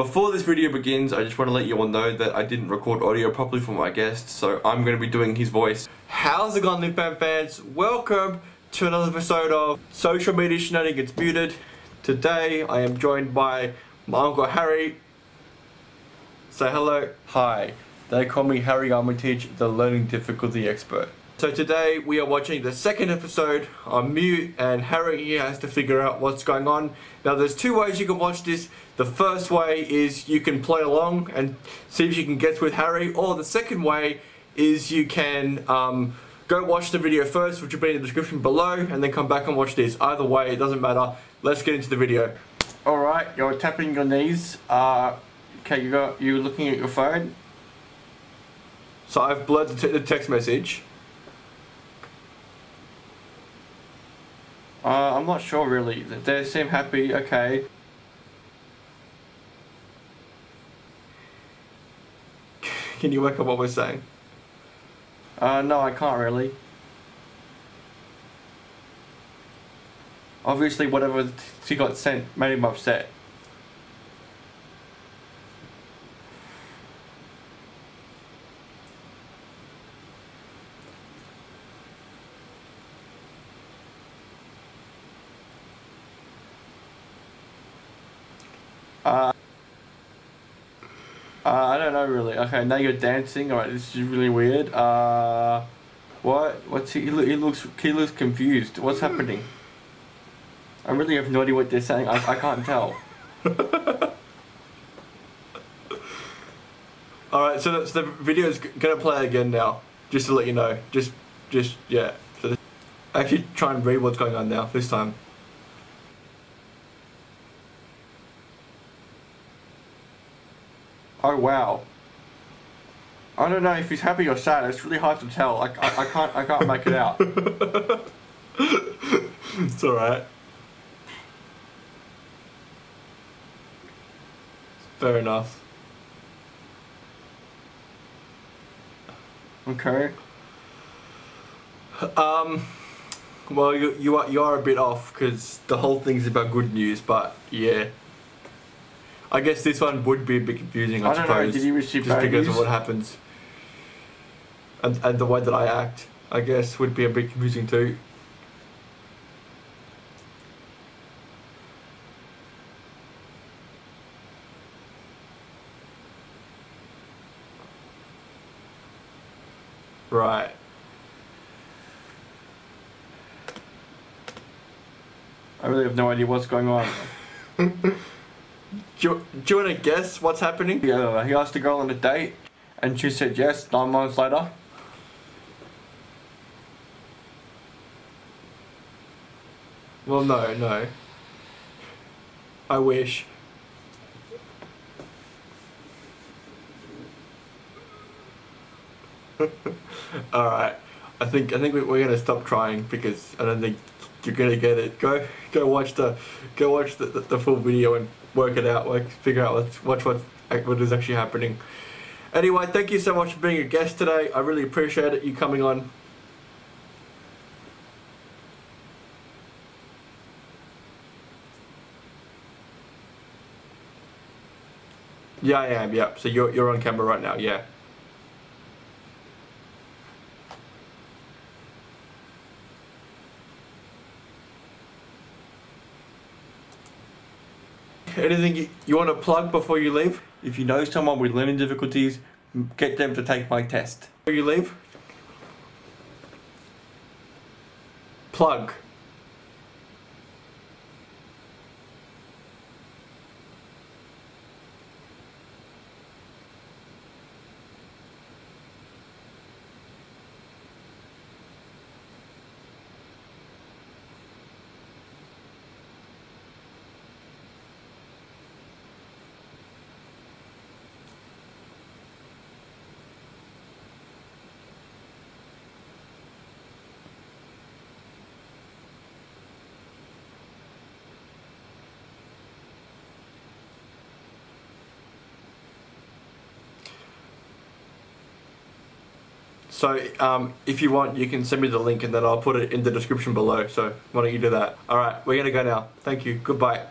Before this video begins, I just want to let you all know that I didn't record audio properly for my guest, so I'm going to be doing his voice. How's it going, Lynfan fans? Welcome to another episode of Social Media Shenanigans Muted. Today, I am joined by my uncle Harry. Say hello. Hi. They call me Harry Armytage, the learning difficulty expert. So today we are watching the second episode on Mute and Harry has to figure out what's going on. Now there's two ways you can watch this. The first way is you can play along and see if you can guess with Harry or the second way is you can um, go watch the video first which will be in the description below and then come back and watch this. Either way it doesn't matter. Let's get into the video. Alright, you're tapping your knees. Uh, okay, you got you looking at your phone. So I've blurred the, the text message. Uh, I'm not sure really. They seem happy, okay. Can you work out what we're saying? Uh, no, I can't really. Obviously, whatever she got sent made him upset. Uh, uh, I don't know really. Okay, now you're dancing. Alright, this is really weird. Uh, what? What's he? He, he looks. He looks confused. What's happening? I really have no idea what they're saying. I, I can't tell. Alright, so, so the video is gonna play again now. Just to let you know. Just, just yeah. So actually try and read what's going on now this time. Oh wow. I don't know if he's happy or sad. It's really hard to tell. I, I, I can't I can't make it out. it's alright. Fair enough. Okay. Um. Well, you you are you are a bit off because the whole thing's about good news, but yeah. I guess this one would be a bit confusing, I, I don't suppose. know, did you receive Just bad because of what happens. And, and the way that I act, I guess, would be a bit confusing too. Right. I really have no idea what's going on. Do you, do you want to guess what's happening? Yeah, he asked a girl on a date, and she said yes. Nine months later, Well, no, no. I wish. All right. I think I think we- we're gonna stop trying because I don't think you're gonna get it. Go go watch the go watch the, the, the full video and work it out. Like figure out what's watch what what is actually happening. Anyway, thank you so much for being a guest today. I really appreciate it. You coming on. Yeah, I am. Yeah. So you're you're on camera right now. Yeah. Anything you, you want to plug before you leave? if you know someone with learning difficulties, get them to take my test. Before you leave? Plug. So um, if you want, you can send me the link and then I'll put it in the description below. So why don't you do that? All right, we're gonna go now. Thank you. Goodbye.